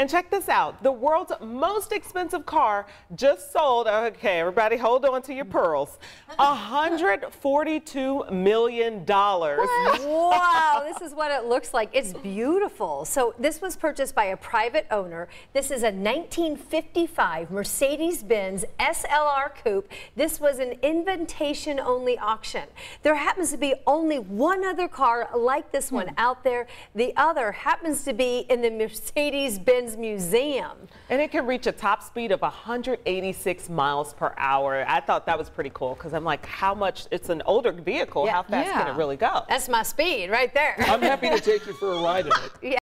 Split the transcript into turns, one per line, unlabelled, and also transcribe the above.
And check this out. The world's most expensive car just sold. Okay, everybody hold on to your pearls. $142 million.
wow, this is what it looks like. It's beautiful. So this was purchased by a private owner. This is a 1955 Mercedes-Benz SLR Coupe. This was an invitation-only auction. There happens to be only one other car like this one hmm. out there. The other happens to be in the Mercedes-Benz Museum.
And it can reach a top speed of 186 miles per hour. I thought that was pretty cool because I'm like, how much, it's an older vehicle, yeah. how fast yeah. can it really go?
That's my speed right there.
I'm happy to take you for a ride in it. Yeah.